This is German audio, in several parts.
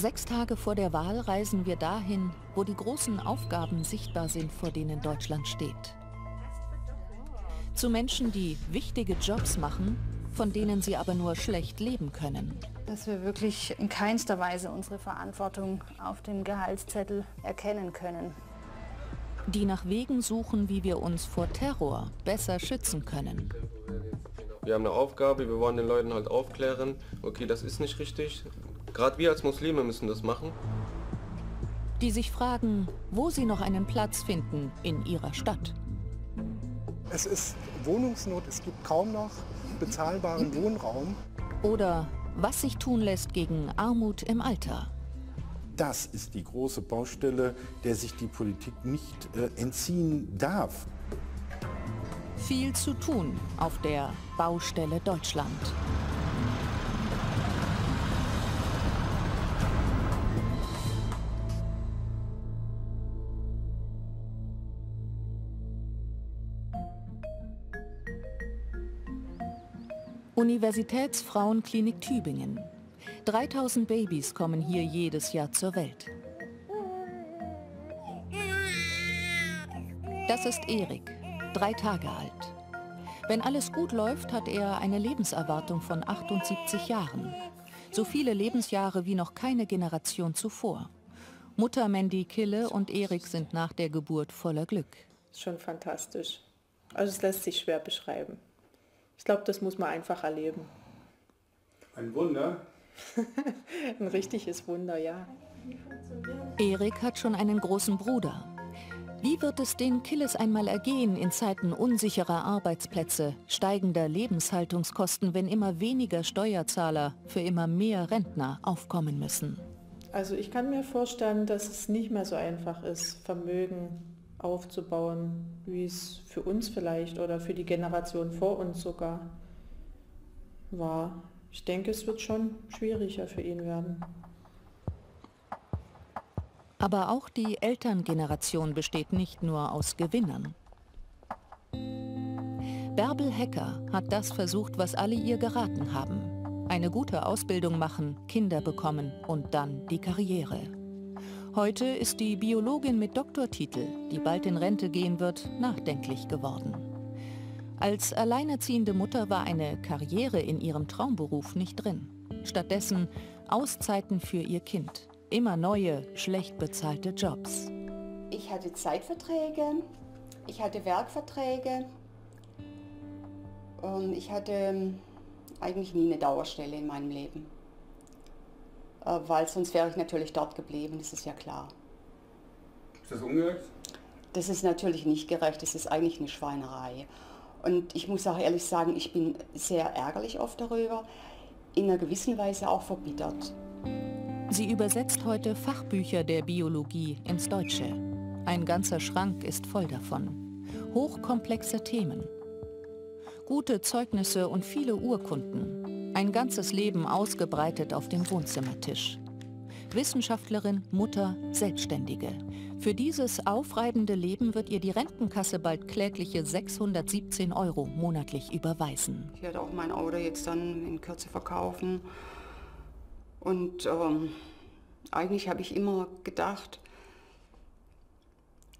Sechs Tage vor der Wahl reisen wir dahin, wo die großen Aufgaben sichtbar sind, vor denen Deutschland steht. Zu Menschen, die wichtige Jobs machen, von denen sie aber nur schlecht leben können. Dass wir wirklich in keinster Weise unsere Verantwortung auf dem Gehaltszettel erkennen können. Die nach Wegen suchen, wie wir uns vor Terror besser schützen können. Wir haben eine Aufgabe, wir wollen den Leuten halt aufklären, okay, das ist nicht richtig. Gerade wir als Muslime müssen das machen. Die sich fragen, wo sie noch einen Platz finden in ihrer Stadt. Es ist Wohnungsnot, es gibt kaum noch bezahlbaren Wohnraum. Oder was sich tun lässt gegen Armut im Alter. Das ist die große Baustelle, der sich die Politik nicht äh, entziehen darf. Viel zu tun auf der Baustelle Deutschland. Universitätsfrauenklinik Tübingen. 3000 Babys kommen hier jedes Jahr zur Welt. Das ist Erik, drei Tage alt. Wenn alles gut läuft, hat er eine Lebenserwartung von 78 Jahren. So viele Lebensjahre wie noch keine Generation zuvor. Mutter Mandy Kille und Erik sind nach der Geburt voller Glück. Schon fantastisch. Also es lässt sich schwer beschreiben. Ich glaube, das muss man einfach erleben. Ein Wunder? Ein richtiges Wunder, ja. Erik hat schon einen großen Bruder. Wie wird es den Killes einmal ergehen in Zeiten unsicherer Arbeitsplätze, steigender Lebenshaltungskosten, wenn immer weniger Steuerzahler für immer mehr Rentner aufkommen müssen? Also ich kann mir vorstellen, dass es nicht mehr so einfach ist, Vermögen aufzubauen, wie es für uns vielleicht oder für die Generation vor uns sogar war. Ich denke, es wird schon schwieriger für ihn werden. Aber auch die Elterngeneration besteht nicht nur aus Gewinnern. Bärbel Hecker hat das versucht, was alle ihr geraten haben. Eine gute Ausbildung machen, Kinder bekommen und dann die Karriere. Heute ist die Biologin mit Doktortitel, die bald in Rente gehen wird, nachdenklich geworden. Als alleinerziehende Mutter war eine Karriere in ihrem Traumberuf nicht drin. Stattdessen Auszeiten für ihr Kind. Immer neue, schlecht bezahlte Jobs. Ich hatte Zeitverträge, ich hatte Werkverträge und ich hatte eigentlich nie eine Dauerstelle in meinem Leben. Äh, weil sonst wäre ich natürlich dort geblieben, das ist ja klar. Ist das ungerecht? Das ist natürlich nicht gerecht, das ist eigentlich eine Schweinerei. Und ich muss auch ehrlich sagen, ich bin sehr ärgerlich oft darüber, in einer gewissen Weise auch verbittert. Sie übersetzt heute Fachbücher der Biologie ins Deutsche. Ein ganzer Schrank ist voll davon. Hochkomplexe Themen. Gute Zeugnisse und viele Urkunden. Ein ganzes Leben ausgebreitet auf dem Wohnzimmertisch. Wissenschaftlerin, Mutter, Selbstständige. Für dieses aufreibende Leben wird ihr die Rentenkasse bald klägliche 617 Euro monatlich überweisen. Ich werde auch mein Auto jetzt dann in Kürze verkaufen. Und ähm, eigentlich habe ich immer gedacht,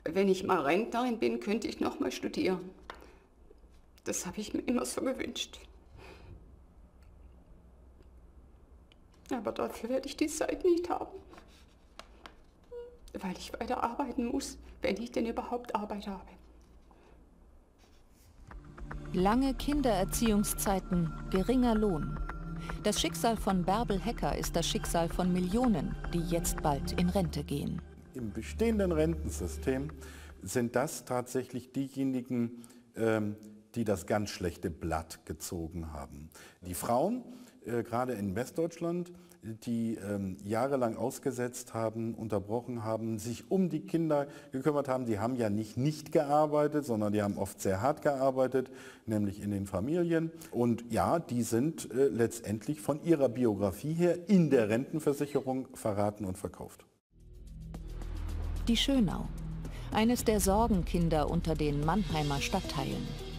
wenn ich mal Rentnerin bin, könnte ich noch mal studieren. Das habe ich mir immer so gewünscht. Aber dafür werde ich die Zeit nicht haben. Weil ich weiter arbeiten muss, wenn ich denn überhaupt Arbeit habe. Lange Kindererziehungszeiten, geringer Lohn. Das Schicksal von Bärbel Hecker ist das Schicksal von Millionen, die jetzt bald in Rente gehen. Im bestehenden Rentensystem sind das tatsächlich diejenigen, ähm, die das ganz schlechte Blatt gezogen haben. Die Frauen, äh, gerade in Westdeutschland, die ähm, jahrelang ausgesetzt haben, unterbrochen haben, sich um die Kinder gekümmert haben. Die haben ja nicht nicht gearbeitet, sondern die haben oft sehr hart gearbeitet, nämlich in den Familien. Und ja, die sind äh, letztendlich von ihrer Biografie her in der Rentenversicherung verraten und verkauft. Die Schönau, eines der Sorgenkinder unter den Mannheimer Stadtteilen.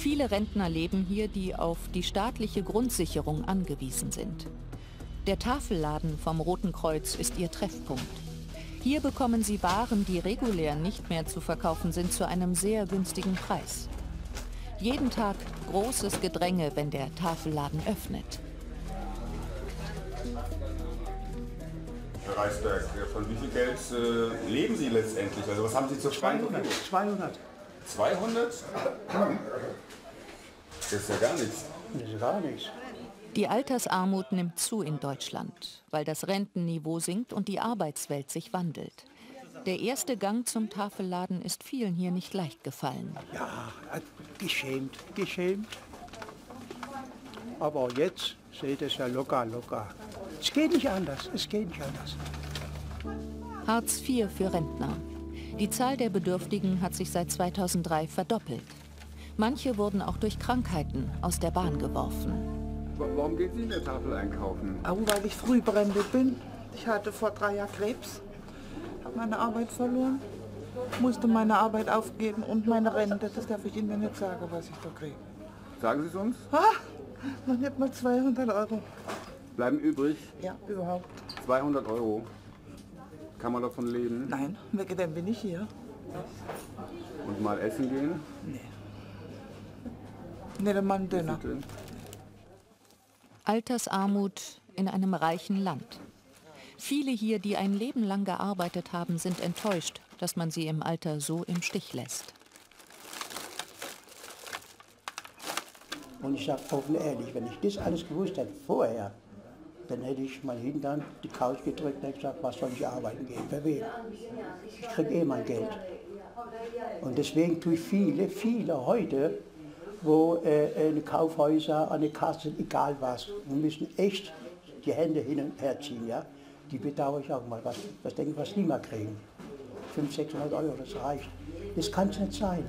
Viele Rentner leben hier, die auf die staatliche Grundsicherung angewiesen sind. Der Tafelladen vom Roten Kreuz ist ihr Treffpunkt. Hier bekommen sie Waren, die regulär nicht mehr zu verkaufen sind, zu einem sehr günstigen Preis. Jeden Tag großes Gedränge, wenn der Tafelladen öffnet. Herr Reisberg, von wie viel Geld äh, leben Sie letztendlich? Also was haben Sie zur 200. 200. 200? Das ist ja gar nichts. Das ist gar nichts. Die Altersarmut nimmt zu in Deutschland, weil das Rentenniveau sinkt und die Arbeitswelt sich wandelt. Der erste Gang zum Tafelladen ist vielen hier nicht leicht gefallen. Ja, geschämt, geschämt. Aber jetzt seht es ja locker, locker. Es geht nicht anders, es geht nicht anders. Hartz IV für Rentner. Die Zahl der Bedürftigen hat sich seit 2003 verdoppelt. Manche wurden auch durch Krankheiten aus der Bahn geworfen. Warum gehen Sie in der Tafel einkaufen? Auch weil ich frühbrennende bin. Ich hatte vor drei Jahren Krebs, habe meine Arbeit verloren, musste meine Arbeit aufgeben und meine Rente. Das darf ich Ihnen nicht sagen, was ich da kriege. Sagen Sie es uns? Ah, noch nicht mal 200 Euro. Bleiben übrig? Ja, überhaupt. 200 Euro. Kann man davon leben? Nein, wegen dem bin ich hier. Und mal essen gehen? Nee. Nicht einmal einen Döner. Altersarmut in einem reichen Land. Viele hier, die ein Leben lang gearbeitet haben, sind enttäuscht, dass man sie im Alter so im Stich lässt. Und ich sage offen ehrlich, wenn ich das alles gewusst hätte vorher, dann hätte ich mal Hintern die Couch gedrückt und gesagt, was soll ich arbeiten gehen, für wen? Ich kriege eh mein Geld. Und deswegen tue ich viele, viele heute wo äh, eine Kaufhäuser, eine Kasse, egal was, wir müssen echt die Hände hin und her ziehen. Ja? Die bedauere ich auch mal. Was, was denken was die mal kriegen? 500, 600 Euro, das reicht. Das kann es nicht sein.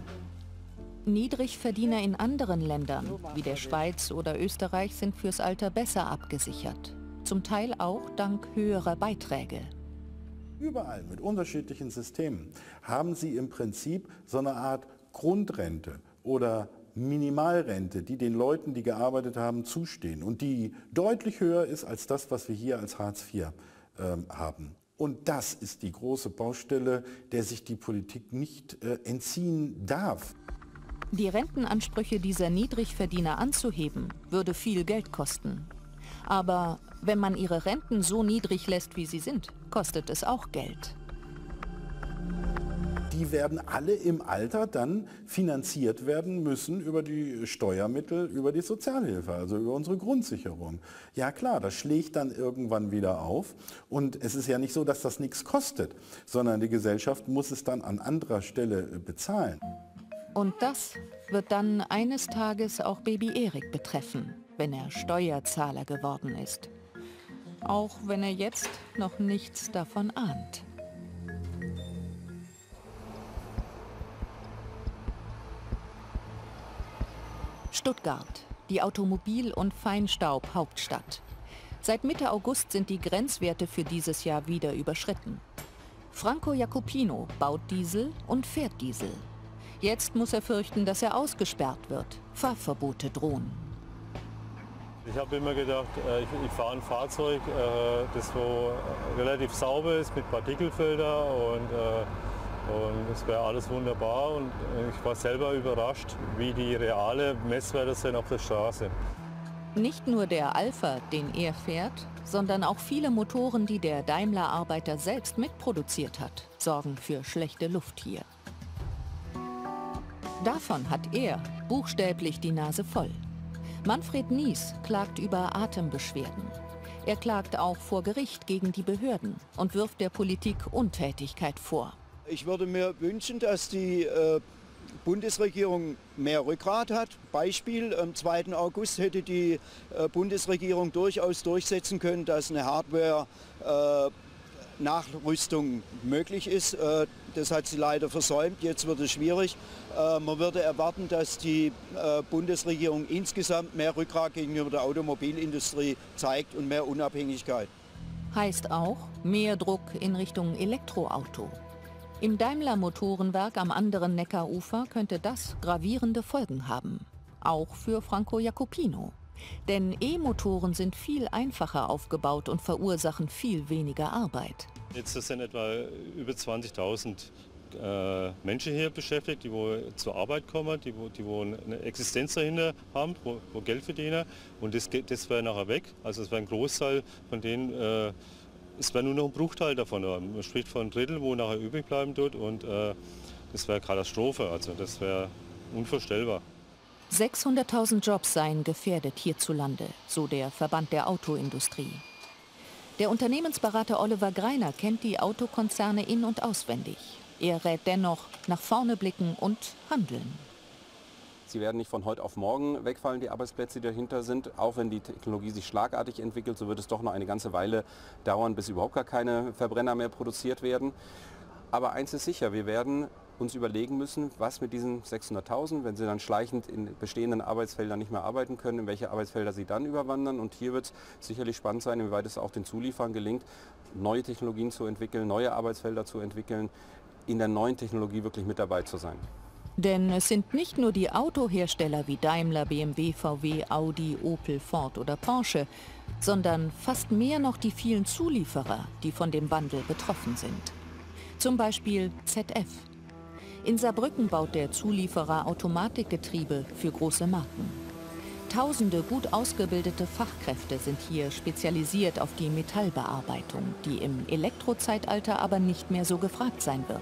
Niedrigverdiener in anderen Ländern, wie der Schweiz oder Österreich, sind fürs Alter besser abgesichert. Zum Teil auch dank höherer Beiträge. Überall mit unterschiedlichen Systemen haben Sie im Prinzip so eine Art Grundrente oder Minimalrente, die den Leuten, die gearbeitet haben, zustehen und die deutlich höher ist als das, was wir hier als Hartz IV äh, haben. Und das ist die große Baustelle, der sich die Politik nicht äh, entziehen darf. Die Rentenansprüche dieser Niedrigverdiener anzuheben, würde viel Geld kosten. Aber wenn man ihre Renten so niedrig lässt, wie sie sind, kostet es auch Geld die werden alle im Alter dann finanziert werden müssen über die Steuermittel, über die Sozialhilfe, also über unsere Grundsicherung. Ja klar, das schlägt dann irgendwann wieder auf und es ist ja nicht so, dass das nichts kostet, sondern die Gesellschaft muss es dann an anderer Stelle bezahlen. Und das wird dann eines Tages auch Baby Erik betreffen, wenn er Steuerzahler geworden ist. Auch wenn er jetzt noch nichts davon ahnt. Stuttgart, die Automobil- und Feinstaub-Hauptstadt. Seit Mitte August sind die Grenzwerte für dieses Jahr wieder überschritten. Franco Jacopino baut Diesel und fährt Diesel. Jetzt muss er fürchten, dass er ausgesperrt wird. Fahrverbote drohen. Ich habe immer gedacht, äh, ich, fahre ein Fahrzeug, äh, das so relativ sauber ist mit Partikelfilter und äh, und es wäre alles wunderbar und ich war selber überrascht, wie die reale Messwerte sind auf der Straße. Nicht nur der Alpha, den er fährt, sondern auch viele Motoren, die der Daimler-Arbeiter selbst mitproduziert hat, sorgen für schlechte Luft hier. Davon hat er buchstäblich die Nase voll. Manfred Nies klagt über Atembeschwerden. Er klagt auch vor Gericht gegen die Behörden und wirft der Politik Untätigkeit vor. Ich würde mir wünschen, dass die äh, Bundesregierung mehr Rückgrat hat. Beispiel, am 2. August hätte die äh, Bundesregierung durchaus durchsetzen können, dass eine Hardware äh, Nachrüstung möglich ist. Äh, das hat sie leider versäumt. Jetzt wird es schwierig. Äh, man würde erwarten, dass die äh, Bundesregierung insgesamt mehr Rückgrat gegenüber der Automobilindustrie zeigt und mehr Unabhängigkeit. Heißt auch mehr Druck in Richtung Elektroauto. Im Daimler-Motorenwerk am anderen Neckarufer könnte das gravierende Folgen haben. Auch für Franco Jacopino. Denn E-Motoren sind viel einfacher aufgebaut und verursachen viel weniger Arbeit. Jetzt sind etwa über 20.000 äh, Menschen hier beschäftigt, die wo zur Arbeit kommen, die wo, die wo eine Existenz dahinter haben, wo, wo Geld verdienen. Und das, das wäre nachher weg. Also es wäre ein Großteil von denen, äh, es wäre nur noch ein Bruchteil davon. Man spricht von ein Drittel, wo nachher übrig bleiben tut. Und äh, das wäre Katastrophe. Also das wäre unvorstellbar. 600.000 Jobs seien gefährdet hierzulande, so der Verband der Autoindustrie. Der Unternehmensberater Oliver Greiner kennt die Autokonzerne in- und auswendig. Er rät dennoch nach vorne blicken und handeln. Sie werden nicht von heute auf morgen wegfallen, die Arbeitsplätze, die dahinter sind. Auch wenn die Technologie sich schlagartig entwickelt, so wird es doch noch eine ganze Weile dauern, bis überhaupt gar keine Verbrenner mehr produziert werden. Aber eins ist sicher, wir werden uns überlegen müssen, was mit diesen 600.000, wenn sie dann schleichend in bestehenden Arbeitsfeldern nicht mehr arbeiten können, in welche Arbeitsfelder sie dann überwandern. Und hier wird es sicherlich spannend sein, inwieweit es auch den Zulieferern gelingt, neue Technologien zu entwickeln, neue Arbeitsfelder zu entwickeln, in der neuen Technologie wirklich mit dabei zu sein. Denn es sind nicht nur die Autohersteller wie Daimler, BMW, VW, Audi, Opel, Ford oder Porsche, sondern fast mehr noch die vielen Zulieferer, die von dem Wandel betroffen sind. Zum Beispiel ZF. In Saarbrücken baut der Zulieferer Automatikgetriebe für große Marken. Tausende gut ausgebildete Fachkräfte sind hier spezialisiert auf die Metallbearbeitung, die im Elektrozeitalter aber nicht mehr so gefragt sein wird.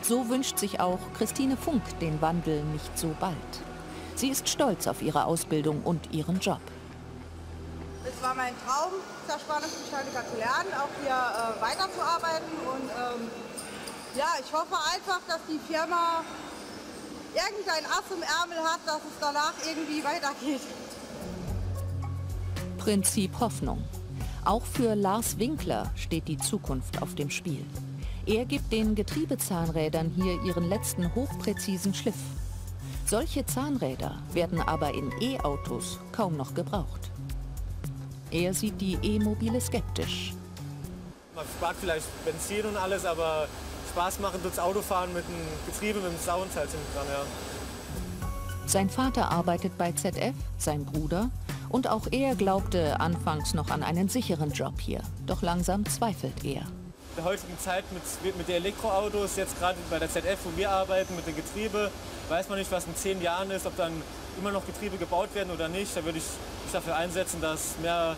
So wünscht sich auch Christine Funk den Wandel nicht so bald. Sie ist stolz auf ihre Ausbildung und ihren Job. Es war mein Traum, Zerspannungsmechaniker zu lernen, auch hier äh, weiterzuarbeiten. Und ähm, ja, ich hoffe einfach, dass die Firma irgendein Ass im Ärmel hat, dass es danach irgendwie weitergeht. Prinzip Hoffnung. Auch für Lars Winkler steht die Zukunft auf dem Spiel. Er gibt den Getriebezahnrädern hier ihren letzten hochpräzisen Schliff. Solche Zahnräder werden aber in E-Autos kaum noch gebraucht. Er sieht die E-Mobile skeptisch. Man spart vielleicht Benzin und alles, aber Spaß machen tut's Autofahren mit dem Getriebe, mit dem Sound halt hinten dran, ja. Sein Vater arbeitet bei ZF, sein Bruder, und auch er glaubte anfangs noch an einen sicheren Job hier. Doch langsam zweifelt er der heutigen Zeit mit, mit den Elektroautos, jetzt gerade bei der ZF, wo wir arbeiten, mit dem Getriebe, weiß man nicht, was in zehn Jahren ist, ob dann immer noch Getriebe gebaut werden oder nicht. Da würde ich mich dafür einsetzen, dass mehr,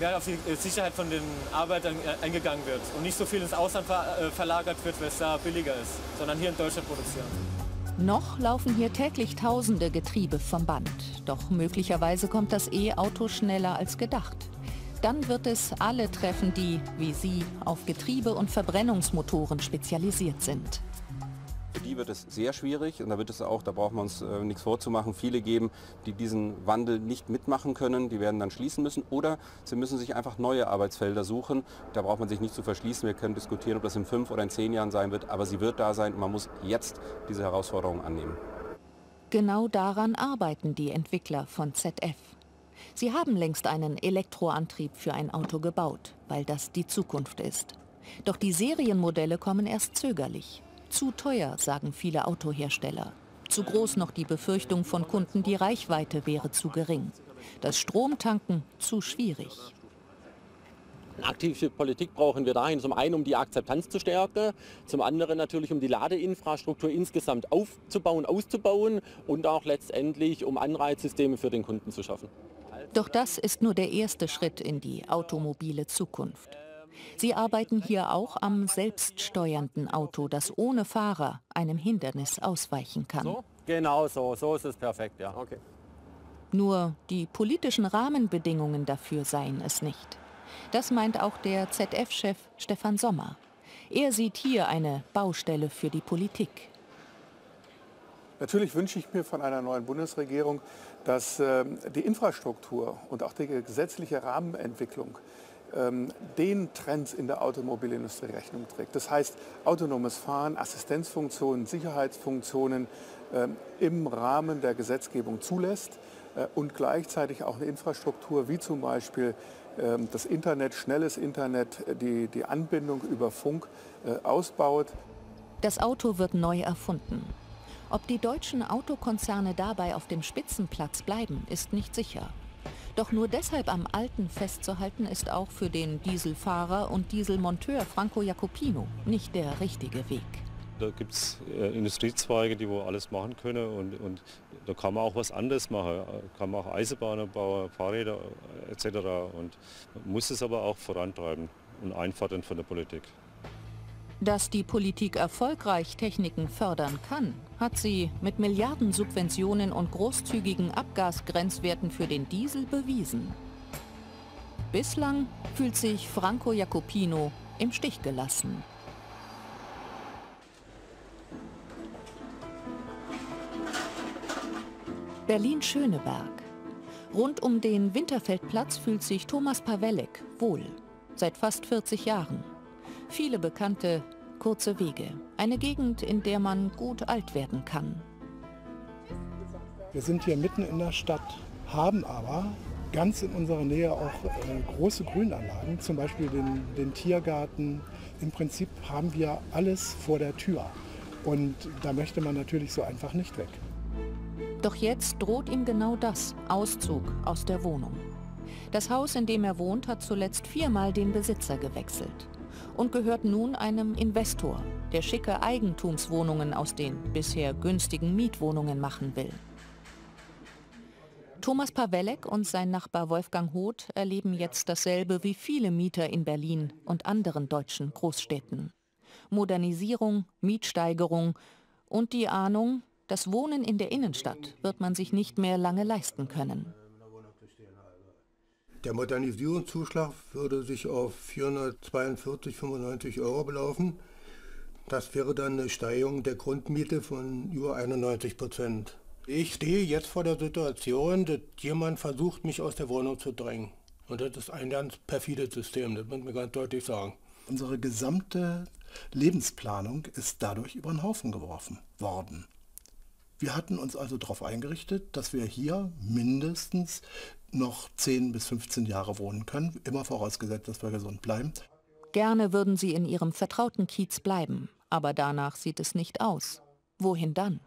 mehr auf die Sicherheit von den Arbeitern eingegangen wird und nicht so viel ins Ausland äh, verlagert wird, weil es da billiger ist, sondern hier in Deutschland produzieren. Noch laufen hier täglich tausende Getriebe vom Band. Doch möglicherweise kommt das E-Auto schneller als gedacht. Dann wird es alle treffen, die, wie Sie, auf Getriebe und Verbrennungsmotoren spezialisiert sind. Die wird es sehr schwierig und da wird es auch, da brauchen wir uns äh, nichts vorzumachen, viele geben, die diesen Wandel nicht mitmachen können, die werden dann schließen müssen oder sie müssen sich einfach neue Arbeitsfelder suchen. Da braucht man sich nicht zu verschließen, wir können diskutieren, ob das in fünf oder in zehn Jahren sein wird, aber sie wird da sein und man muss jetzt diese Herausforderung annehmen. Genau daran arbeiten die Entwickler von ZF. Sie haben längst einen Elektroantrieb für ein Auto gebaut, weil das die Zukunft ist. Doch die Serienmodelle kommen erst zögerlich. Zu teuer, sagen viele Autohersteller. Zu groß noch die Befürchtung von Kunden, die Reichweite wäre zu gering. Das Stromtanken zu schwierig. Aktive Politik brauchen wir dahin, zum einen um die Akzeptanz zu stärken, zum anderen natürlich um die Ladeinfrastruktur insgesamt aufzubauen, auszubauen und auch letztendlich um Anreizsysteme für den Kunden zu schaffen. Doch das ist nur der erste Schritt in die automobile Zukunft. Sie arbeiten hier auch am selbststeuernden Auto, das ohne Fahrer einem Hindernis ausweichen kann. So? Genau so, so ist es perfekt, ja. Okay. Nur die politischen Rahmenbedingungen dafür seien es nicht. Das meint auch der ZF-Chef Stefan Sommer. Er sieht hier eine Baustelle für die Politik. Natürlich wünsche ich mir von einer neuen Bundesregierung, dass ähm, die Infrastruktur und auch die gesetzliche Rahmenentwicklung den Trends in der Automobilindustrie Rechnung trägt. Das heißt, autonomes Fahren, Assistenzfunktionen, Sicherheitsfunktionen ähm, im Rahmen der Gesetzgebung zulässt äh, und gleichzeitig auch eine Infrastruktur wie zum Beispiel das Internet, schnelles Internet, die, die Anbindung über Funk äh, ausbaut. Das Auto wird neu erfunden. Ob die deutschen Autokonzerne dabei auf dem Spitzenplatz bleiben, ist nicht sicher. Doch nur deshalb am Alten festzuhalten, ist auch für den Dieselfahrer und Dieselmonteur Franco Jacopino nicht der richtige Weg. Da gibt es äh, Industriezweige, die wo alles machen können und, und da kann man auch was anderes machen. Kann man auch Eisenbahnen bauen, Fahrräder äh, etc. Und muss es aber auch vorantreiben und einfordern von der Politik. Dass die Politik erfolgreich Techniken fördern kann, hat sie mit Milliardensubventionen und großzügigen Abgasgrenzwerten für den Diesel bewiesen. Bislang fühlt sich Franco Jacopino im Stich gelassen. Berlin-Schöneberg. Rund um den Winterfeldplatz fühlt sich Thomas Pawelek wohl. Seit fast 40 Jahren. Viele bekannte, kurze Wege. Eine Gegend, in der man gut alt werden kann. Wir sind hier mitten in der Stadt, haben aber ganz in unserer Nähe auch äh, große Grünanlagen, zum Beispiel den, den Tiergarten. Im Prinzip haben wir alles vor der Tür. Und da möchte man natürlich so einfach nicht weg. Doch jetzt droht ihm genau das, Auszug aus der Wohnung. Das Haus, in dem er wohnt, hat zuletzt viermal den Besitzer gewechselt und gehört nun einem Investor, der schicke Eigentumswohnungen aus den bisher günstigen Mietwohnungen machen will. Thomas Pawelek und sein Nachbar Wolfgang Hoth erleben jetzt dasselbe wie viele Mieter in Berlin und anderen deutschen Großstädten. Modernisierung, Mietsteigerung und die Ahnung, das Wohnen in der Innenstadt wird man sich nicht mehr lange leisten können. Der Modernisierungszuschlag würde sich auf 442,95 Euro belaufen. Das wäre dann eine Steigerung der Grundmiete von über 91 Prozent. Ich stehe jetzt vor der Situation, dass jemand versucht, mich aus der Wohnung zu drängen. Und das ist ein ganz perfides System, das muss man ganz deutlich sagen. Unsere gesamte Lebensplanung ist dadurch über den Haufen geworfen worden. Wir hatten uns also darauf eingerichtet, dass wir hier mindestens noch 10 bis 15 Jahre wohnen können, immer vorausgesetzt, dass wir gesund bleiben. Gerne würden sie in ihrem vertrauten Kiez bleiben, aber danach sieht es nicht aus. Wohin dann?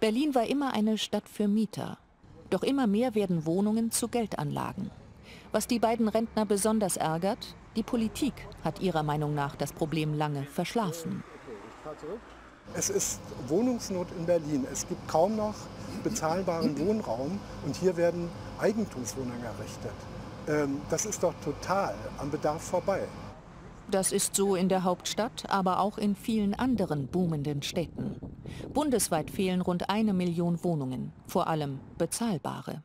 Berlin war immer eine Stadt für Mieter. Doch immer mehr werden Wohnungen zu Geldanlagen. Was die beiden Rentner besonders ärgert, die Politik hat ihrer Meinung nach das Problem lange verschlafen. Es ist Wohnungsnot in Berlin. Es gibt kaum noch bezahlbaren Wohnraum und hier werden Eigentumswohnungen errichtet. Ähm, das ist doch total am Bedarf vorbei. Das ist so in der Hauptstadt, aber auch in vielen anderen boomenden Städten. Bundesweit fehlen rund eine Million Wohnungen, vor allem bezahlbare.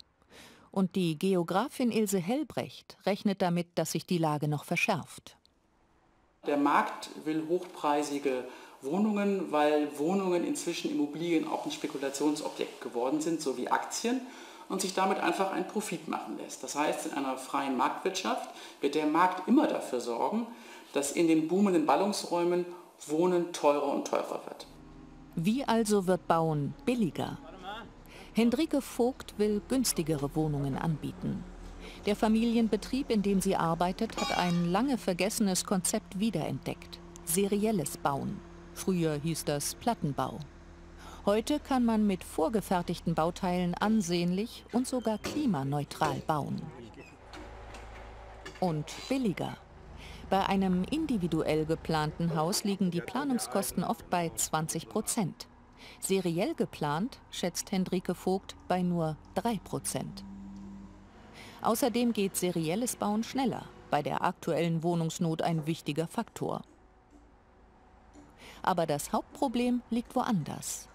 Und die Geografin Ilse Hellbrecht rechnet damit, dass sich die Lage noch verschärft. Der Markt will hochpreisige Wohnungen, weil Wohnungen inzwischen Immobilien auch ein Spekulationsobjekt geworden sind, so wie Aktien und sich damit einfach einen Profit machen lässt. Das heißt, in einer freien Marktwirtschaft wird der Markt immer dafür sorgen, dass in den boomenden Ballungsräumen Wohnen teurer und teurer wird. Wie also wird Bauen billiger? Hendrike Vogt will günstigere Wohnungen anbieten. Der Familienbetrieb, in dem sie arbeitet, hat ein lange vergessenes Konzept wiederentdeckt. Serielles Bauen. Früher hieß das Plattenbau. Heute kann man mit vorgefertigten Bauteilen ansehnlich und sogar klimaneutral bauen. Und billiger. Bei einem individuell geplanten Haus liegen die Planungskosten oft bei 20 Prozent. Seriell geplant schätzt Hendrike Vogt bei nur 3 Prozent. Außerdem geht serielles Bauen schneller, bei der aktuellen Wohnungsnot ein wichtiger Faktor. Aber das Hauptproblem liegt woanders.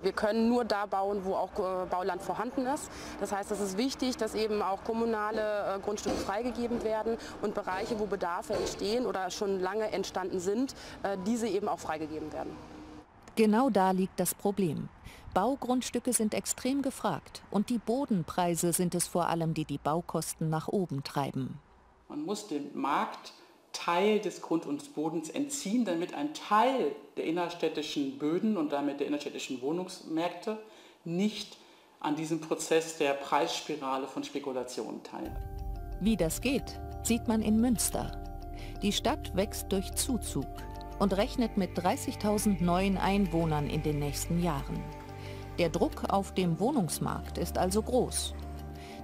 Wir können nur da bauen, wo auch äh, Bauland vorhanden ist. Das heißt, es ist wichtig, dass eben auch kommunale äh, Grundstücke freigegeben werden und Bereiche, wo Bedarfe entstehen oder schon lange entstanden sind, äh, diese eben auch freigegeben werden. Genau da liegt das Problem. Baugrundstücke sind extrem gefragt und die Bodenpreise sind es vor allem, die die Baukosten nach oben treiben. Man muss den Markt Teil des Grund und Bodens entziehen, damit ein Teil der innerstädtischen Böden und damit der innerstädtischen Wohnungsmärkte nicht an diesem Prozess der Preisspirale von Spekulationen teilnimmt. Wie das geht, sieht man in Münster. Die Stadt wächst durch Zuzug und rechnet mit 30.000 neuen Einwohnern in den nächsten Jahren. Der Druck auf dem Wohnungsmarkt ist also groß.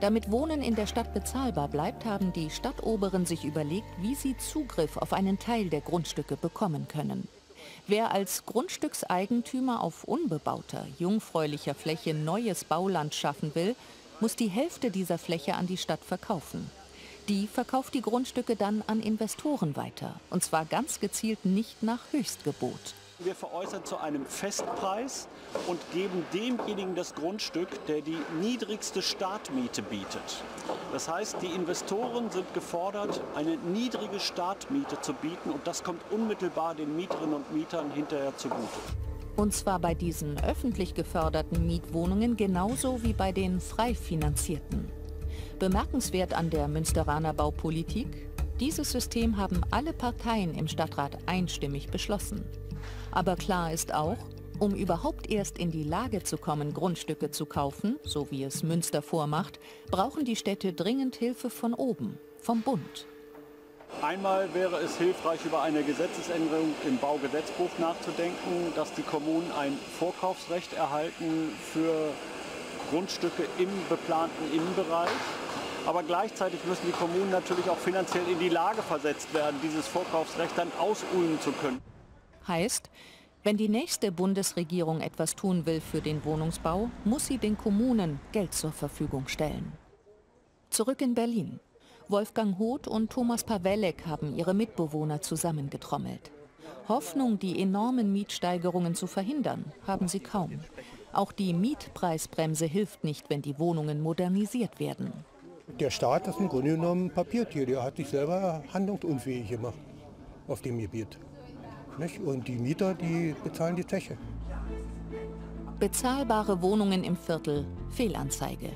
Damit Wohnen in der Stadt bezahlbar bleibt, haben die Stadtoberen sich überlegt, wie sie Zugriff auf einen Teil der Grundstücke bekommen können. Wer als Grundstückseigentümer auf unbebauter, jungfräulicher Fläche neues Bauland schaffen will, muss die Hälfte dieser Fläche an die Stadt verkaufen. Die verkauft die Grundstücke dann an Investoren weiter, und zwar ganz gezielt nicht nach Höchstgebot. Wir veräußern zu einem Festpreis und geben demjenigen das Grundstück, der die niedrigste Startmiete bietet. Das heißt, die Investoren sind gefordert, eine niedrige Startmiete zu bieten und das kommt unmittelbar den Mieterinnen und Mietern hinterher zugute. Und zwar bei diesen öffentlich geförderten Mietwohnungen genauso wie bei den frei finanzierten. Bemerkenswert an der Münsteraner Baupolitik, dieses System haben alle Parteien im Stadtrat einstimmig beschlossen. Aber klar ist auch, um überhaupt erst in die Lage zu kommen, Grundstücke zu kaufen, so wie es Münster vormacht, brauchen die Städte dringend Hilfe von oben, vom Bund. Einmal wäre es hilfreich, über eine Gesetzesänderung im Baugesetzbuch nachzudenken, dass die Kommunen ein Vorkaufsrecht erhalten für Grundstücke im beplanten Innenbereich. Aber gleichzeitig müssen die Kommunen natürlich auch finanziell in die Lage versetzt werden, dieses Vorkaufsrecht dann ausüben zu können. Heißt, wenn die nächste Bundesregierung etwas tun will für den Wohnungsbau, muss sie den Kommunen Geld zur Verfügung stellen. Zurück in Berlin. Wolfgang Hoth und Thomas Pawelek haben ihre Mitbewohner zusammengetrommelt. Hoffnung, die enormen Mietsteigerungen zu verhindern, haben sie kaum. Auch die Mietpreisbremse hilft nicht, wenn die Wohnungen modernisiert werden. Der Staat ist im Grunde genommen Papiertier. Der hat sich selber handlungsunfähig gemacht auf dem Gebiet. Nicht? Und die Mieter, die bezahlen die Zeche. Bezahlbare Wohnungen im Viertel, Fehlanzeige.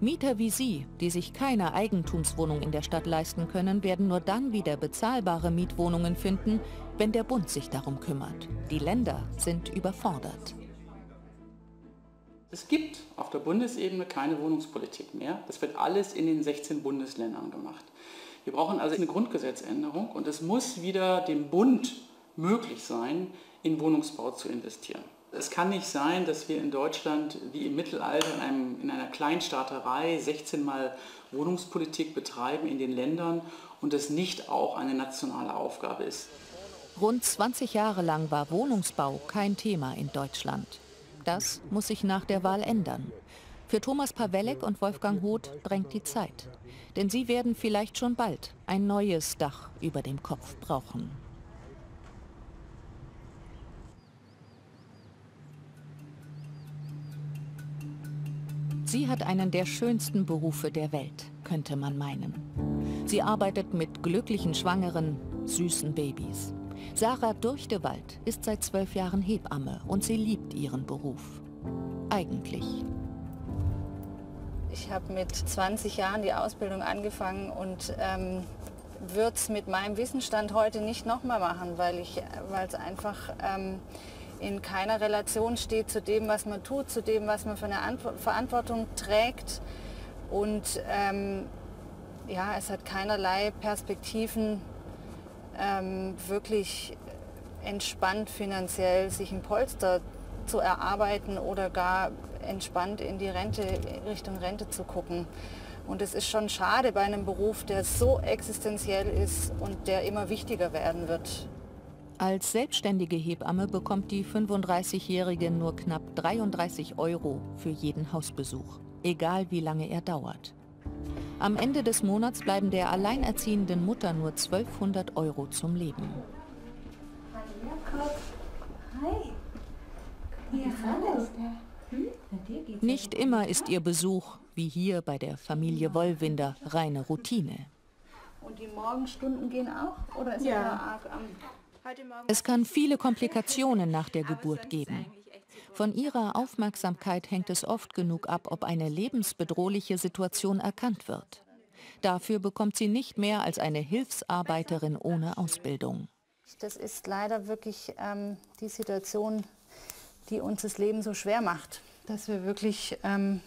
Mieter wie Sie, die sich keine Eigentumswohnung in der Stadt leisten können, werden nur dann wieder bezahlbare Mietwohnungen finden, wenn der Bund sich darum kümmert. Die Länder sind überfordert. Es gibt auf der Bundesebene keine Wohnungspolitik mehr. Das wird alles in den 16 Bundesländern gemacht. Wir brauchen also eine Grundgesetzänderung und es muss wieder dem Bund möglich sein, in Wohnungsbau zu investieren. Es kann nicht sein, dass wir in Deutschland wie im Mittelalter in, einem, in einer Kleinstaaterei 16 Mal Wohnungspolitik betreiben in den Ländern und es nicht auch eine nationale Aufgabe ist. Rund 20 Jahre lang war Wohnungsbau kein Thema in Deutschland. Das muss sich nach der Wahl ändern. Für Thomas Pawelek und Wolfgang Hoth drängt die Zeit. Denn sie werden vielleicht schon bald ein neues Dach über dem Kopf brauchen. Sie hat einen der schönsten Berufe der Welt, könnte man meinen. Sie arbeitet mit glücklichen Schwangeren, süßen Babys. Sarah Durchtewald ist seit zwölf Jahren Hebamme und sie liebt ihren Beruf. Eigentlich. Ich habe mit 20 Jahren die Ausbildung angefangen und ähm, würde es mit meinem Wissensstand heute nicht nochmal machen, weil es einfach ähm, in keiner Relation steht zu dem, was man tut, zu dem, was man für eine Antwo Verantwortung trägt. Und ähm, ja, es hat keinerlei Perspektiven, ähm, wirklich entspannt finanziell sich ein Polster zu erarbeiten oder gar entspannt in die Rente, Richtung Rente zu gucken. Und es ist schon schade bei einem Beruf, der so existenziell ist und der immer wichtiger werden wird. Als selbstständige Hebamme bekommt die 35-Jährige nur knapp 33 Euro für jeden Hausbesuch, egal wie lange er dauert. Am Ende des Monats bleiben der alleinerziehenden Mutter nur 1200 Euro zum Leben. Nicht immer ist ihr Besuch, wie hier bei der Familie Wollwinder, reine Routine. Und die Morgenstunden gehen auch? Oder ist ja. er arg am es kann viele Komplikationen nach der Geburt geben. Von ihrer Aufmerksamkeit hängt es oft genug ab, ob eine lebensbedrohliche Situation erkannt wird. Dafür bekommt sie nicht mehr als eine Hilfsarbeiterin ohne Ausbildung. Das ist leider wirklich ähm, die Situation, die uns das Leben so schwer macht, dass wir wirklich ähm,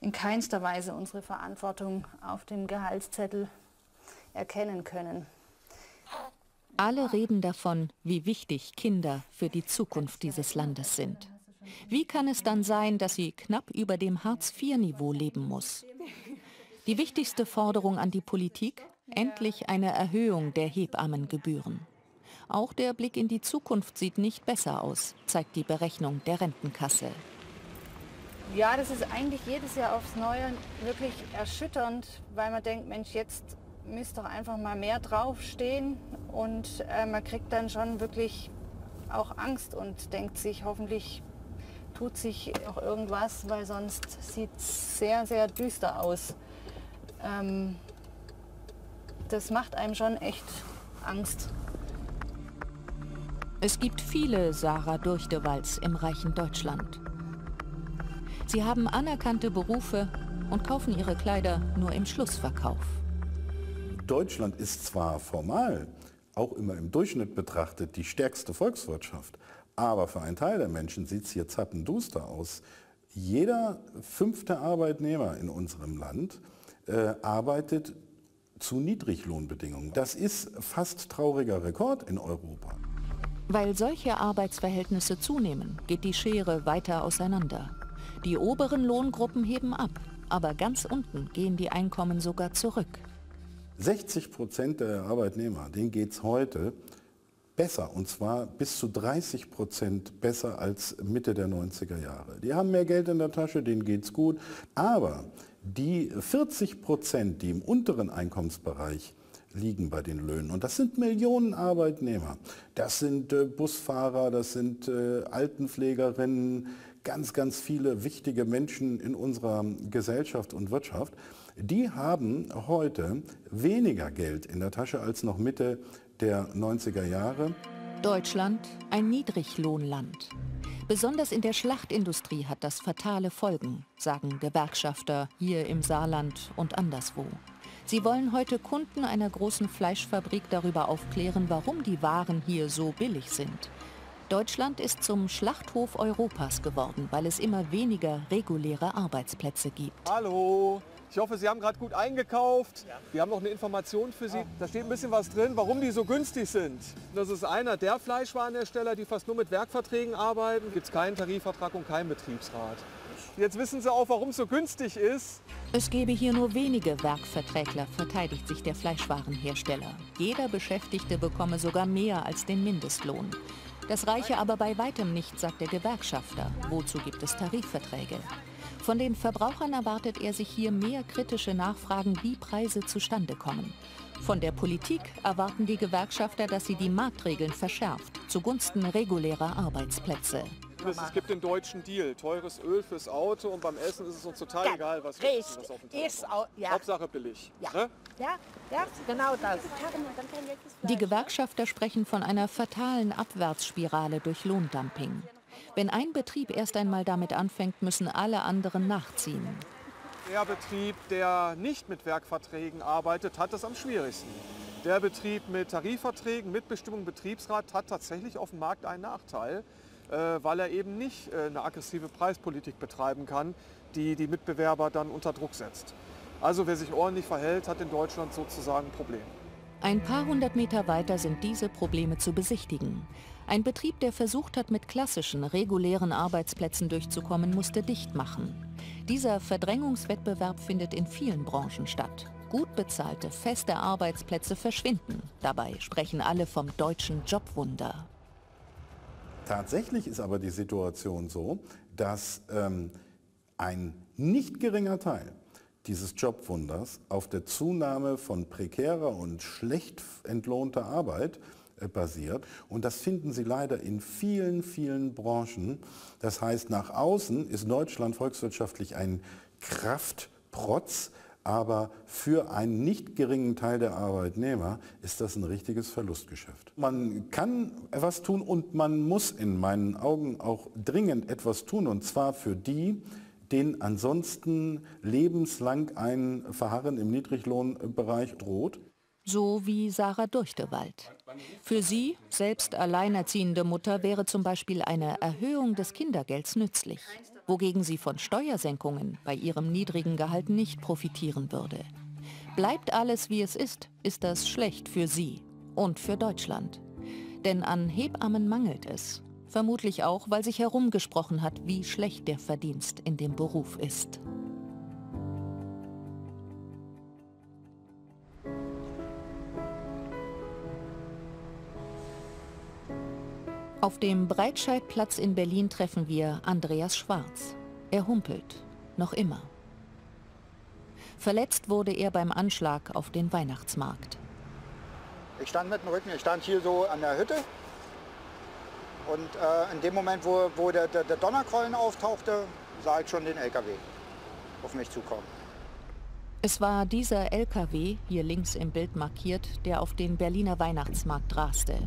in keinster Weise unsere Verantwortung auf dem Gehaltszettel erkennen können. Alle reden davon, wie wichtig Kinder für die Zukunft dieses Landes sind. Wie kann es dann sein, dass sie knapp über dem Hartz-IV-Niveau leben muss? Die wichtigste Forderung an die Politik? Endlich eine Erhöhung der Hebammengebühren. Auch der Blick in die Zukunft sieht nicht besser aus, zeigt die Berechnung der Rentenkasse. Ja, das ist eigentlich jedes Jahr aufs Neue wirklich erschütternd, weil man denkt, Mensch, jetzt müsste doch einfach mal mehr draufstehen und äh, man kriegt dann schon wirklich auch Angst und denkt sich, hoffentlich tut sich auch irgendwas, weil sonst sieht es sehr, sehr düster aus. Ähm, das macht einem schon echt Angst. Es gibt viele Sarah Durchtewalds im reichen Deutschland. Sie haben anerkannte Berufe und kaufen ihre Kleider nur im Schlussverkauf. Deutschland ist zwar formal auch immer im Durchschnitt betrachtet die stärkste Volkswirtschaft, aber für einen Teil der Menschen sieht es hier zappenduster aus. Jeder fünfte Arbeitnehmer in unserem Land äh, arbeitet zu Niedriglohnbedingungen. Das ist fast trauriger Rekord in Europa. Weil solche Arbeitsverhältnisse zunehmen, geht die Schere weiter auseinander. Die oberen Lohngruppen heben ab, aber ganz unten gehen die Einkommen sogar zurück. 60 Prozent der Arbeitnehmer, denen geht es heute besser und zwar bis zu 30 Prozent besser als Mitte der 90er Jahre. Die haben mehr Geld in der Tasche, denen geht es gut, aber die 40 Prozent, die im unteren Einkommensbereich liegen bei den Löhnen. Und das sind Millionen Arbeitnehmer. Das sind äh, Busfahrer, das sind äh, Altenpflegerinnen, ganz, ganz viele wichtige Menschen in unserer Gesellschaft und Wirtschaft. Die haben heute weniger Geld in der Tasche als noch Mitte der 90er Jahre. Deutschland ein Niedriglohnland. Besonders in der Schlachtindustrie hat das fatale Folgen, sagen Gewerkschafter hier im Saarland und anderswo. Sie wollen heute Kunden einer großen Fleischfabrik darüber aufklären, warum die Waren hier so billig sind. Deutschland ist zum Schlachthof Europas geworden, weil es immer weniger reguläre Arbeitsplätze gibt. Hallo, ich hoffe, Sie haben gerade gut eingekauft. Wir haben noch eine Information für Sie. Da steht ein bisschen was drin, warum die so günstig sind. Das ist einer der Fleischwarenhersteller, die fast nur mit Werkverträgen arbeiten. Gibt es keinen Tarifvertrag und keinen Betriebsrat. Jetzt wissen Sie auch, warum es so günstig ist. Es gebe hier nur wenige Werkverträgler, verteidigt sich der Fleischwarenhersteller. Jeder Beschäftigte bekomme sogar mehr als den Mindestlohn. Das reiche aber bei weitem nicht, sagt der Gewerkschafter. Wozu gibt es Tarifverträge? Von den Verbrauchern erwartet er sich hier mehr kritische Nachfragen, wie Preise zustande kommen. Von der Politik erwarten die Gewerkschafter, dass sie die Marktregeln verschärft, zugunsten regulärer Arbeitsplätze. Es gibt den deutschen Deal, teures Öl fürs Auto und beim Essen ist es uns total Ja, egal, was, richtig. was auf dem Teller Ist auch- ja. Hauptsache billig. Ja. Ne? Ja, ja, genau das. Die Gewerkschafter sprechen von einer fatalen Abwärtsspirale durch Lohndumping. Wenn ein Betrieb erst einmal damit anfängt, müssen alle anderen nachziehen. Der Betrieb, der nicht mit Werkverträgen arbeitet, hat es am schwierigsten. Der Betrieb mit Tarifverträgen, Mitbestimmung, Betriebsrat hat tatsächlich auf dem Markt einen Nachteil, weil er eben nicht äh, eine aggressive Preispolitik betreiben kann, die die Mitbewerber dann unter Druck setzt. Also wer sich ordentlich verhält, hat in Deutschland sozusagen ein Problem. Ein paar hundert Meter weiter sind diese Probleme zu besichtigen. Ein Betrieb, der versucht hat, mit klassischen, regulären Arbeitsplätzen durchzukommen, musste dicht machen. Dieser Verdrängungswettbewerb findet in vielen Branchen statt. Gut bezahlte, feste Arbeitsplätze verschwinden. Dabei sprechen alle vom deutschen Jobwunder. Tatsächlich ist aber die Situation so, dass ähm, ein nicht geringer Teil dieses Jobwunders auf der Zunahme von prekärer und schlecht entlohnter Arbeit äh, basiert. Und das finden Sie leider in vielen, vielen Branchen. Das heißt, nach außen ist Deutschland volkswirtschaftlich ein Kraftprotz, aber für einen nicht geringen Teil der Arbeitnehmer ist das ein richtiges Verlustgeschäft. Man kann etwas tun und man muss in meinen Augen auch dringend etwas tun, und zwar für die, denen ansonsten lebenslang ein Verharren im Niedriglohnbereich droht. So wie Sarah Durchtewald. Für sie, selbst alleinerziehende Mutter, wäre zum Beispiel eine Erhöhung des Kindergelds nützlich, wogegen sie von Steuersenkungen bei ihrem niedrigen Gehalt nicht profitieren würde. Bleibt alles wie es ist, ist das schlecht für sie und für Deutschland. Denn an Hebammen mangelt es. Vermutlich auch, weil sich herumgesprochen hat, wie schlecht der Verdienst in dem Beruf ist. Auf dem Breitscheidplatz in Berlin treffen wir Andreas Schwarz. Er humpelt, noch immer. Verletzt wurde er beim Anschlag auf den Weihnachtsmarkt. Ich stand mit dem Rücken, ich stand hier so an der Hütte. Und äh, in dem Moment, wo, wo der, der, der Donnerkrollen auftauchte, sah ich schon den LKW auf mich zukommen. Es war dieser LKW, hier links im Bild markiert, der auf den Berliner Weihnachtsmarkt raste.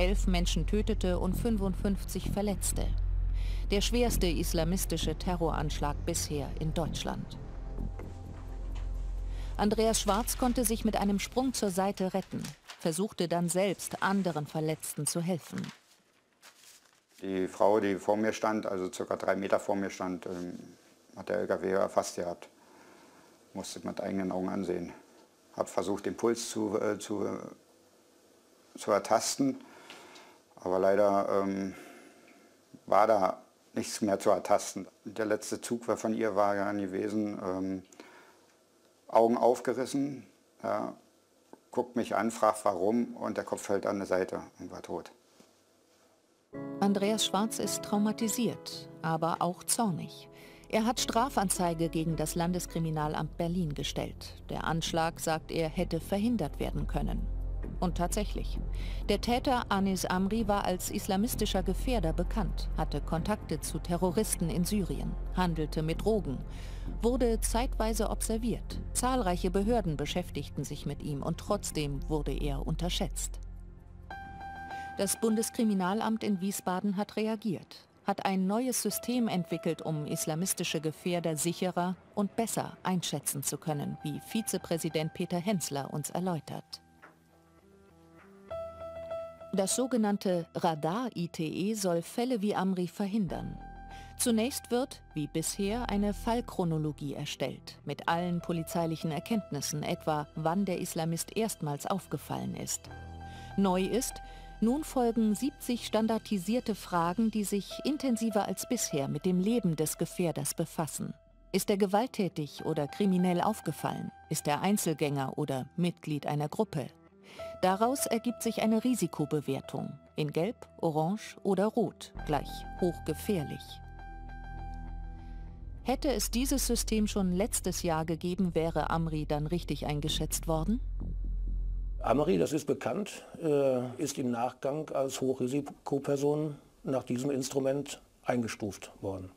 Elf Menschen tötete und 55 verletzte. Der schwerste islamistische Terroranschlag bisher in Deutschland. Andreas Schwarz konnte sich mit einem Sprung zur Seite retten, versuchte dann selbst anderen Verletzten zu helfen. Die Frau, die vor mir stand, also circa drei Meter vor mir stand, ähm, hat der LKW erfasst gehabt. Musste mit eigenen Augen ansehen. Habe versucht, den Puls zu, äh, zu, zu ertasten, aber leider ähm, war da nichts mehr zu ertasten. Der letzte Zug von ihr war ja gewesen, ähm, Augen aufgerissen, ja, guckt mich an, fragt warum und der Kopf fällt an die Seite und war tot. Andreas Schwarz ist traumatisiert, aber auch zornig. Er hat Strafanzeige gegen das Landeskriminalamt Berlin gestellt. Der Anschlag, sagt er, hätte verhindert werden können. Und tatsächlich. Der Täter Anis Amri war als islamistischer Gefährder bekannt, hatte Kontakte zu Terroristen in Syrien, handelte mit Drogen, wurde zeitweise observiert. Zahlreiche Behörden beschäftigten sich mit ihm und trotzdem wurde er unterschätzt. Das Bundeskriminalamt in Wiesbaden hat reagiert, hat ein neues System entwickelt, um islamistische Gefährder sicherer und besser einschätzen zu können, wie Vizepräsident Peter Hensler uns erläutert. Das sogenannte Radar-ITE soll Fälle wie Amri verhindern. Zunächst wird, wie bisher, eine Fallchronologie erstellt, mit allen polizeilichen Erkenntnissen, etwa wann der Islamist erstmals aufgefallen ist. Neu ist, nun folgen 70 standardisierte Fragen, die sich intensiver als bisher mit dem Leben des Gefährders befassen. Ist er gewalttätig oder kriminell aufgefallen? Ist er Einzelgänger oder Mitglied einer Gruppe? Daraus ergibt sich eine Risikobewertung in Gelb, Orange oder Rot, gleich hochgefährlich. Hätte es dieses System schon letztes Jahr gegeben, wäre Amri dann richtig eingeschätzt worden? Amri, das ist bekannt, äh, ist im Nachgang als Hochrisikoperson nach diesem Instrument eingestuft worden.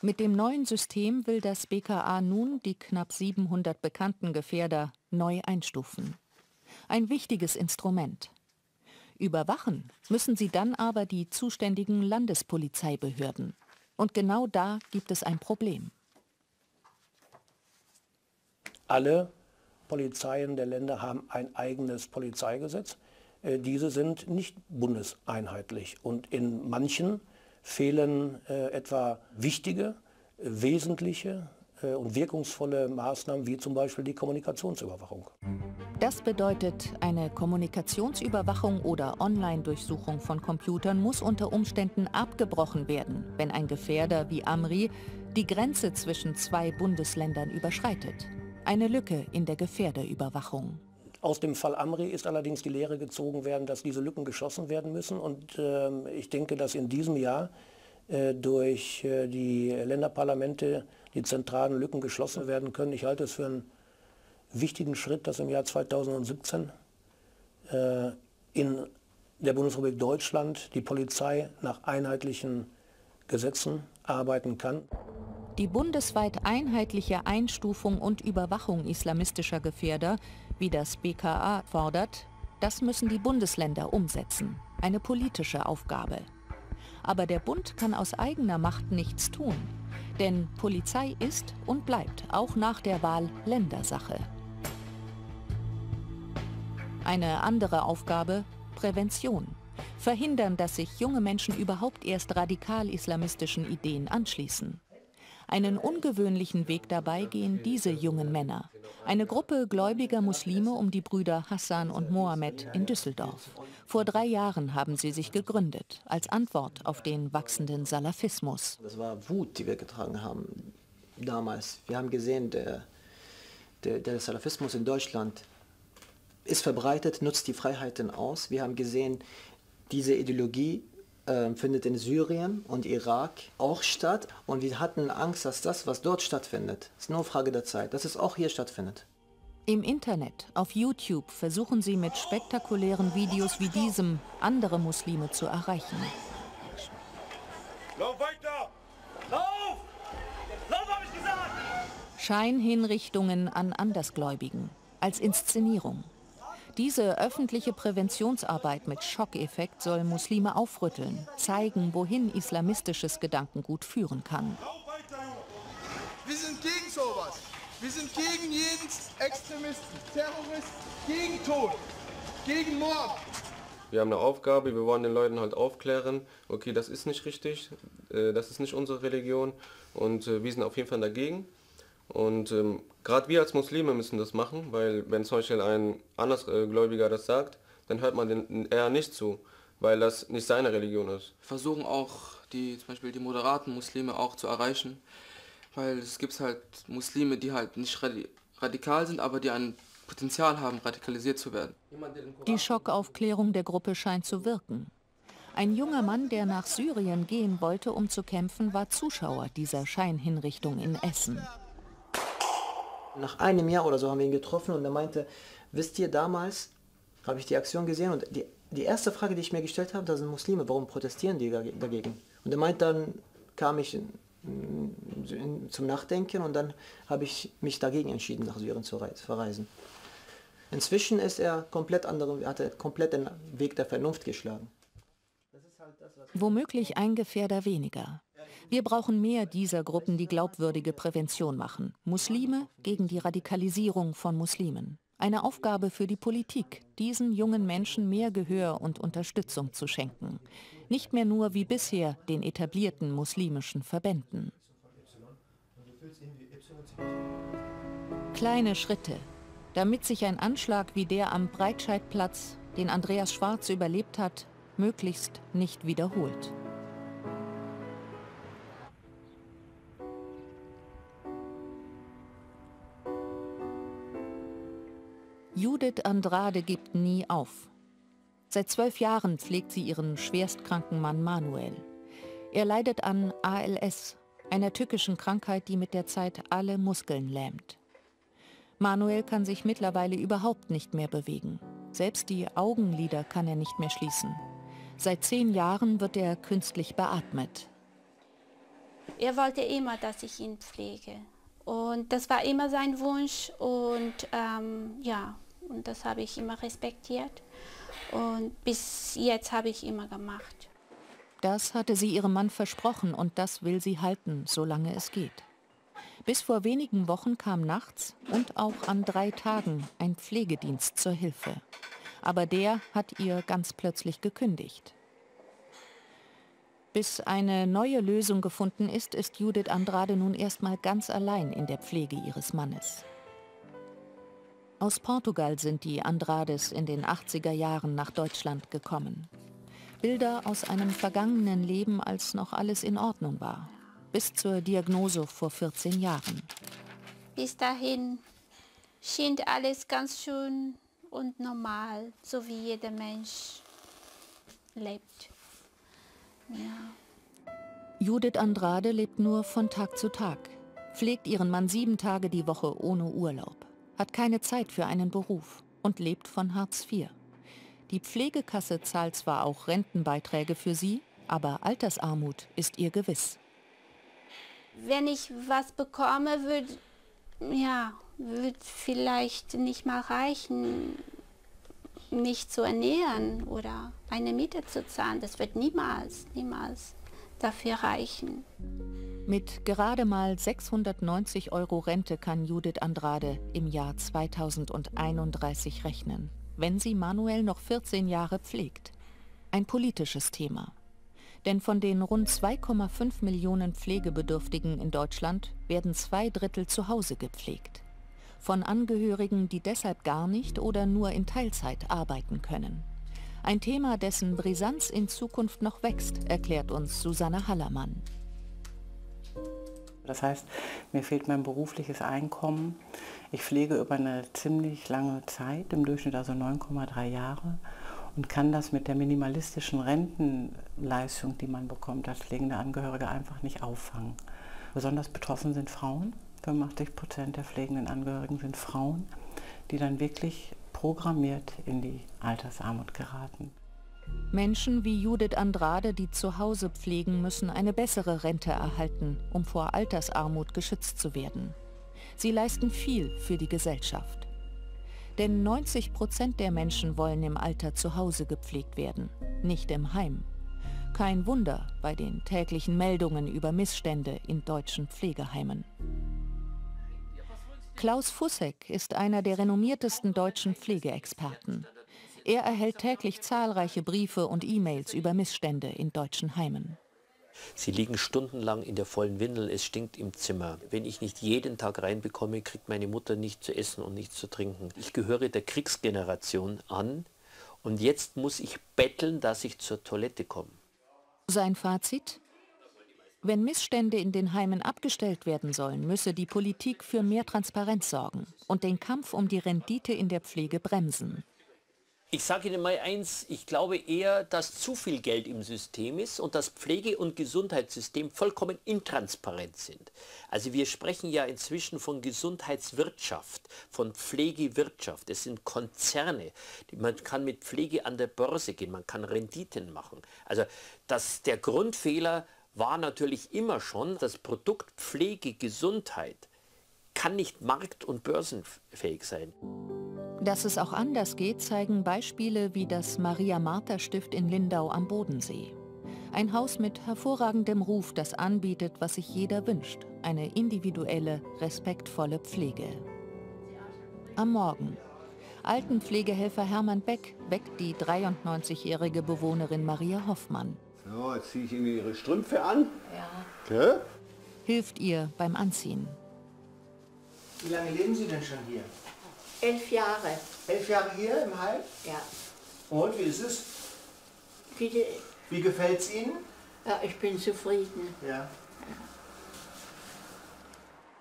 Mit dem neuen System will das BKA nun die knapp 700 bekannten Gefährder neu einstufen ein wichtiges Instrument. Überwachen müssen sie dann aber die zuständigen Landespolizeibehörden. Und genau da gibt es ein Problem. Alle Polizeien der Länder haben ein eigenes Polizeigesetz. Äh, diese sind nicht bundeseinheitlich und in manchen fehlen äh, etwa wichtige, wesentliche äh, und wirkungsvolle Maßnahmen wie zum Beispiel die Kommunikationsüberwachung. Das bedeutet, eine Kommunikationsüberwachung oder Online-Durchsuchung von Computern muss unter Umständen abgebrochen werden, wenn ein Gefährder wie Amri die Grenze zwischen zwei Bundesländern überschreitet. Eine Lücke in der Gefährderüberwachung. Aus dem Fall Amri ist allerdings die Lehre gezogen werden, dass diese Lücken geschlossen werden müssen. Und äh, ich denke, dass in diesem Jahr äh, durch äh, die Länderparlamente die zentralen Lücken geschlossen werden können. Ich halte es für einen wichtigen Schritt, dass im Jahr 2017 äh, in der Bundesrepublik Deutschland die Polizei nach einheitlichen Gesetzen arbeiten kann. Die bundesweit einheitliche Einstufung und Überwachung islamistischer Gefährder, wie das BKA fordert, das müssen die Bundesländer umsetzen. Eine politische Aufgabe. Aber der Bund kann aus eigener Macht nichts tun. Denn Polizei ist und bleibt auch nach der Wahl Ländersache. Eine andere Aufgabe, Prävention. Verhindern, dass sich junge Menschen überhaupt erst radikal-islamistischen Ideen anschließen. Einen ungewöhnlichen Weg dabei gehen diese jungen Männer. Eine Gruppe gläubiger Muslime um die Brüder Hassan und Mohammed in Düsseldorf. Vor drei Jahren haben sie sich gegründet, als Antwort auf den wachsenden Salafismus. Das war Wut, die wir getragen haben damals. Wir haben gesehen, der, der, der Salafismus in Deutschland ist verbreitet, nutzt die Freiheiten aus. Wir haben gesehen, diese Ideologie äh, findet in Syrien und Irak auch statt. Und wir hatten Angst, dass das, was dort stattfindet, ist nur Frage der Zeit, dass es auch hier stattfindet. Im Internet, auf YouTube versuchen sie mit spektakulären Videos wie diesem andere Muslime zu erreichen. Lauf weiter! Lauf! Lauf, hab ich gesagt! Scheinhinrichtungen an Andersgläubigen als Inszenierung. Diese öffentliche Präventionsarbeit mit Schockeffekt soll Muslime aufrütteln, zeigen, wohin islamistisches Gedankengut führen kann. Wir sind gegen sowas. Wir sind gegen jeden Extremisten, Terroristen, gegen Tod, gegen Mord. Wir haben eine Aufgabe, wir wollen den Leuten halt aufklären, okay, das ist nicht richtig, äh, das ist nicht unsere Religion und äh, wir sind auf jeden Fall dagegen. Und ähm, gerade wir als Muslime müssen das machen, weil wenn zum Beispiel ein Andersgläubiger das sagt, dann hört man den eher nicht zu, weil das nicht seine Religion ist. Versuchen auch die, zum Beispiel die moderaten Muslime auch zu erreichen, weil es gibt halt Muslime, die halt nicht radikal sind, aber die ein Potenzial haben, radikalisiert zu werden. Die Schockaufklärung der Gruppe scheint zu wirken. Ein junger Mann, der nach Syrien gehen wollte, um zu kämpfen, war Zuschauer dieser Scheinhinrichtung in Essen. Nach einem Jahr oder so haben wir ihn getroffen und er meinte, wisst ihr, damals habe ich die Aktion gesehen und die, die erste Frage, die ich mir gestellt habe, das sind Muslime, warum protestieren die dagegen? Und er meint, dann kam ich zum Nachdenken und dann habe ich mich dagegen entschieden, nach Syrien zu verreisen. Inzwischen ist er komplett andere, hat er komplett den Weg der Vernunft geschlagen. Womöglich ein Gefährder weniger. Wir brauchen mehr dieser Gruppen, die glaubwürdige Prävention machen. Muslime gegen die Radikalisierung von Muslimen. Eine Aufgabe für die Politik, diesen jungen Menschen mehr Gehör und Unterstützung zu schenken. Nicht mehr nur wie bisher den etablierten muslimischen Verbänden. Kleine Schritte, damit sich ein Anschlag wie der am Breitscheidplatz, den Andreas Schwarz überlebt hat, möglichst nicht wiederholt. Judith Andrade gibt nie auf. Seit zwölf Jahren pflegt sie ihren schwerstkranken Mann Manuel. Er leidet an ALS, einer tückischen Krankheit, die mit der Zeit alle Muskeln lähmt. Manuel kann sich mittlerweile überhaupt nicht mehr bewegen. Selbst die Augenlider kann er nicht mehr schließen. Seit zehn Jahren wird er künstlich beatmet. Er wollte immer, dass ich ihn pflege. Und das war immer sein Wunsch. Und ähm, ja, und das habe ich immer respektiert. Und bis jetzt habe ich immer gemacht. Das hatte sie ihrem Mann versprochen und das will sie halten, solange es geht. Bis vor wenigen Wochen kam nachts und auch an drei Tagen ein Pflegedienst zur Hilfe. Aber der hat ihr ganz plötzlich gekündigt. Bis eine neue Lösung gefunden ist, ist Judith Andrade nun erstmal ganz allein in der Pflege ihres Mannes. Aus Portugal sind die Andrades in den 80er Jahren nach Deutschland gekommen. Bilder aus einem vergangenen Leben, als noch alles in Ordnung war. Bis zur Diagnose vor 14 Jahren. Bis dahin schien alles ganz schön und normal, so wie jeder Mensch lebt. Ja. Judith Andrade lebt nur von Tag zu Tag, pflegt ihren Mann sieben Tage die Woche ohne Urlaub hat keine Zeit für einen Beruf und lebt von Hartz IV. Die Pflegekasse zahlt zwar auch Rentenbeiträge für sie, aber Altersarmut ist ihr gewiss. Wenn ich was bekomme, würde ja, wird vielleicht nicht mal reichen, mich zu ernähren oder eine Miete zu zahlen. Das wird niemals, niemals dafür reichen. Mit gerade mal 690 Euro Rente kann Judith Andrade im Jahr 2031 rechnen, wenn sie Manuel noch 14 Jahre pflegt. Ein politisches Thema. Denn von den rund 2,5 Millionen Pflegebedürftigen in Deutschland werden zwei Drittel zu Hause gepflegt. Von Angehörigen, die deshalb gar nicht oder nur in Teilzeit arbeiten können. Ein Thema, dessen Brisanz in Zukunft noch wächst, erklärt uns Susanne Hallermann. Das heißt, mir fehlt mein berufliches Einkommen. Ich pflege über eine ziemlich lange Zeit, im Durchschnitt also 9,3 Jahre. und kann das mit der minimalistischen Rentenleistung, die man bekommt als pflegende Angehörige, einfach nicht auffangen. Besonders betroffen sind Frauen. 85 Prozent der pflegenden Angehörigen sind Frauen, die dann wirklich programmiert in die Altersarmut geraten. Menschen wie Judith Andrade, die zu Hause pflegen, müssen eine bessere Rente erhalten, um vor Altersarmut geschützt zu werden. Sie leisten viel für die Gesellschaft. Denn 90 Prozent der Menschen wollen im Alter zu Hause gepflegt werden, nicht im Heim. Kein Wunder bei den täglichen Meldungen über Missstände in deutschen Pflegeheimen. Klaus Fussek ist einer der renommiertesten deutschen Pflegeexperten. Er erhält täglich zahlreiche Briefe und E-Mails über Missstände in deutschen Heimen. Sie liegen stundenlang in der vollen Windel, es stinkt im Zimmer. Wenn ich nicht jeden Tag reinbekomme, kriegt meine Mutter nichts zu essen und nichts zu trinken. Ich gehöre der Kriegsgeneration an und jetzt muss ich betteln, dass ich zur Toilette komme. Sein Fazit? Wenn Missstände in den Heimen abgestellt werden sollen, müsse die Politik für mehr Transparenz sorgen und den Kampf um die Rendite in der Pflege bremsen. Ich sage Ihnen mal eins, ich glaube eher, dass zu viel Geld im System ist und das Pflege- und Gesundheitssystem vollkommen intransparent sind. Also wir sprechen ja inzwischen von Gesundheitswirtschaft, von Pflegewirtschaft. Es sind Konzerne. Man kann mit Pflege an der Börse gehen, man kann Renditen machen. Also das, der Grundfehler war natürlich immer schon, das Produkt Pflege, Gesundheit kann nicht markt- und börsenfähig sein. Dass es auch anders geht, zeigen Beispiele wie das Maria-Martha-Stift in Lindau am Bodensee. Ein Haus mit hervorragendem Ruf, das anbietet, was sich jeder wünscht. Eine individuelle, respektvolle Pflege. Am Morgen. Altenpflegehelfer Hermann Beck weckt die 93-jährige Bewohnerin Maria Hoffmann. So, jetzt ziehe ich Ihnen Ihre Strümpfe an. Ja. Okay. Hilft ihr beim Anziehen. Wie lange leben Sie denn schon hier? Elf Jahre. Elf Jahre hier im Heim? Ja. Und wie ist es? Wie, Wie gefällt es Ihnen? ja, ich bin zufrieden. Ja.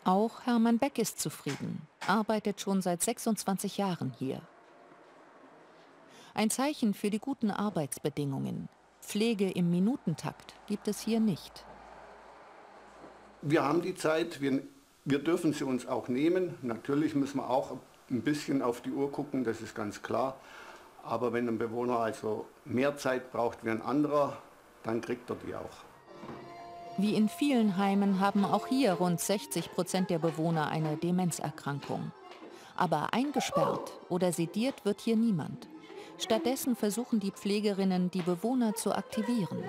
Auch Hermann Beck ist zufrieden, arbeitet schon seit 26 Jahren hier. Ein Zeichen für die guten Arbeitsbedingungen. Pflege im Minutentakt gibt es hier nicht. Wir haben die Zeit, wir, wir dürfen sie uns auch nehmen. Natürlich müssen wir auch ein bisschen auf die Uhr gucken, das ist ganz klar. Aber wenn ein Bewohner also mehr Zeit braucht wie ein anderer, dann kriegt er die auch. Wie in vielen Heimen haben auch hier rund 60 Prozent der Bewohner eine Demenzerkrankung. Aber eingesperrt oder sediert wird hier niemand. Stattdessen versuchen die Pflegerinnen, die Bewohner zu aktivieren.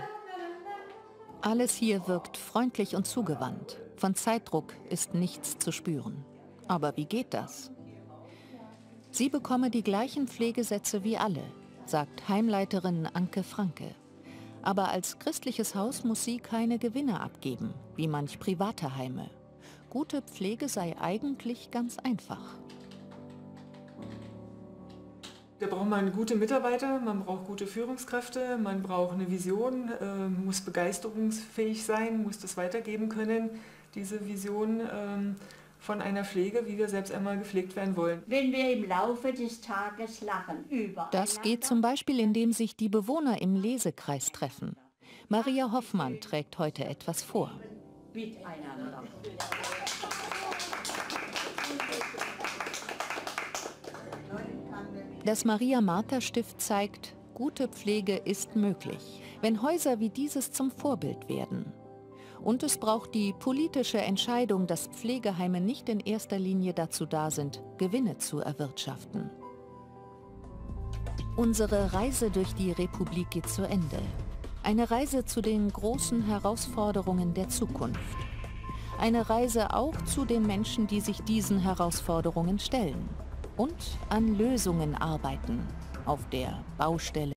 Alles hier wirkt freundlich und zugewandt. Von Zeitdruck ist nichts zu spüren. Aber wie geht das? Sie bekomme die gleichen Pflegesätze wie alle, sagt Heimleiterin Anke Franke. Aber als christliches Haus muss sie keine Gewinne abgeben, wie manch private Heime. Gute Pflege sei eigentlich ganz einfach. Da braucht man gute Mitarbeiter, man braucht gute Führungskräfte, man braucht eine Vision, äh, muss begeisterungsfähig sein, muss das weitergeben können, diese Vision ähm, von einer Pflege, wie wir selbst einmal gepflegt werden wollen. Wenn wir im Laufe des Tages lachen über Das geht zum Beispiel, indem sich die Bewohner im Lesekreis treffen. Maria Hoffmann trägt heute etwas vor. miteinander. Das Maria-Martha-Stift zeigt, gute Pflege ist möglich, wenn Häuser wie dieses zum Vorbild werden. Und es braucht die politische Entscheidung, dass Pflegeheime nicht in erster Linie dazu da sind, Gewinne zu erwirtschaften. Unsere Reise durch die Republik geht zu Ende. Eine Reise zu den großen Herausforderungen der Zukunft. Eine Reise auch zu den Menschen, die sich diesen Herausforderungen stellen und an Lösungen arbeiten auf der Baustelle.